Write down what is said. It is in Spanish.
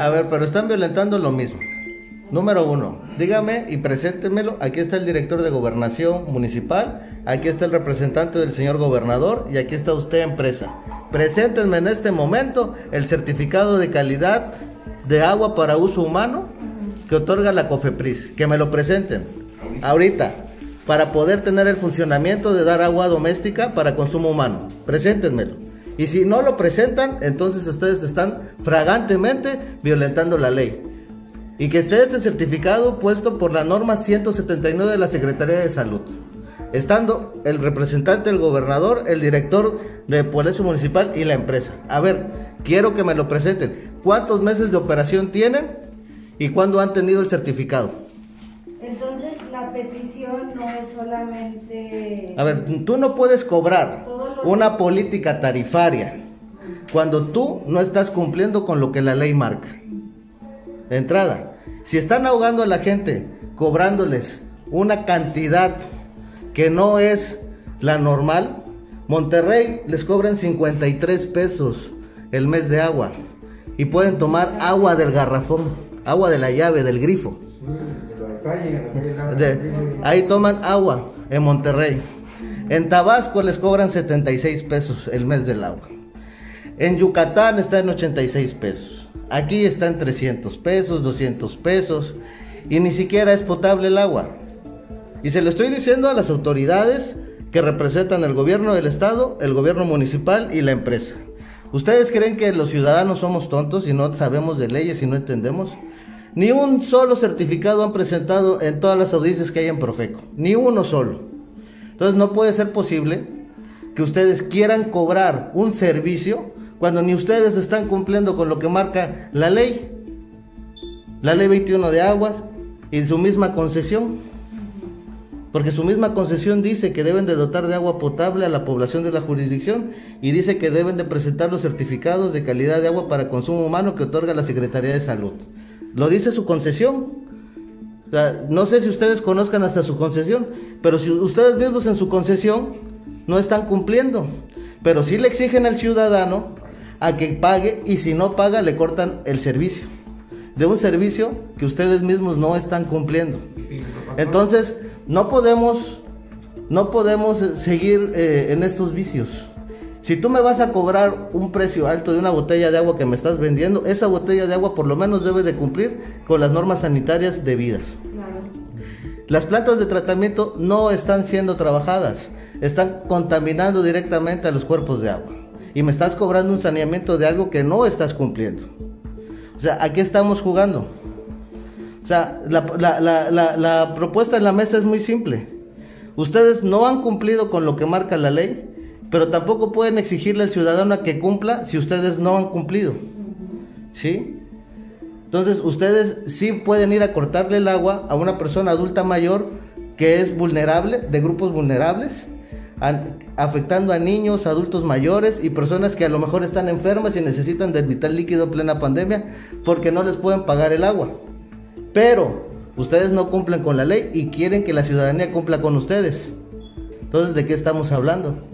A ver, pero están violentando lo mismo. Número uno, dígame y preséntemelo. Aquí está el director de gobernación municipal, aquí está el representante del señor gobernador y aquí está usted empresa. Preséntenme en este momento el certificado de calidad de agua para uso humano que otorga la COFEPRIS. Que me lo presenten ahorita para poder tener el funcionamiento de dar agua doméstica para consumo humano. Preséntenmelo. Y si no lo presentan, entonces ustedes están fragantemente violentando la ley. Y que esté ese certificado puesto por la norma 179 de la Secretaría de Salud. Estando el representante del gobernador, el director de Policía Municipal y la empresa. A ver, quiero que me lo presenten. ¿Cuántos meses de operación tienen? ¿Y cuándo han tenido el certificado? Entonces, la petición no es solamente... A ver, tú no puedes cobrar una política tarifaria cuando tú no estás cumpliendo con lo que la ley marca. De entrada, si están ahogando a la gente cobrándoles una cantidad que no es la normal, Monterrey les cobran 53 pesos el mes de agua y pueden tomar agua del garrafón, agua de la llave, del grifo. ahí toman agua en Monterrey. En Tabasco les cobran 76 pesos el mes del agua. En Yucatán está en 86 pesos. Aquí está en 300 pesos, 200 pesos. Y ni siquiera es potable el agua. Y se lo estoy diciendo a las autoridades que representan el gobierno del estado, el gobierno municipal y la empresa. ¿Ustedes creen que los ciudadanos somos tontos y no sabemos de leyes y no entendemos? Ni un solo certificado han presentado en todas las audiencias que hay en Profeco. Ni uno solo. Entonces no puede ser posible que ustedes quieran cobrar un servicio cuando ni ustedes están cumpliendo con lo que marca la ley. La ley 21 de aguas y su misma concesión. Porque su misma concesión dice que deben de dotar de agua potable a la población de la jurisdicción y dice que deben de presentar los certificados de calidad de agua para consumo humano que otorga la Secretaría de Salud. Lo dice su concesión no sé si ustedes conozcan hasta su concesión, pero si ustedes mismos en su concesión no están cumpliendo, pero sí le exigen al ciudadano a que pague y si no paga le cortan el servicio de un servicio que ustedes mismos no están cumpliendo. Entonces, no podemos no podemos seguir eh, en estos vicios. Si tú me vas a cobrar un precio alto de una botella de agua que me estás vendiendo, esa botella de agua por lo menos debe de cumplir con las normas sanitarias debidas. Las plantas de tratamiento no están siendo trabajadas, están contaminando directamente a los cuerpos de agua. Y me estás cobrando un saneamiento de algo que no estás cumpliendo. O sea, aquí estamos jugando. O sea, la, la propuesta en la mesa es muy simple. Ustedes no han cumplido con lo que marca la ley, pero tampoco pueden exigirle al ciudadano a que cumpla si ustedes no han cumplido. ¿Sí? Entonces, ustedes sí pueden ir a cortarle el agua a una persona adulta mayor que es vulnerable, de grupos vulnerables, afectando a niños, adultos mayores y personas que a lo mejor están enfermas y necesitan de vital líquido en plena pandemia porque no les pueden pagar el agua. Pero ustedes no cumplen con la ley y quieren que la ciudadanía cumpla con ustedes. Entonces, ¿de qué estamos hablando?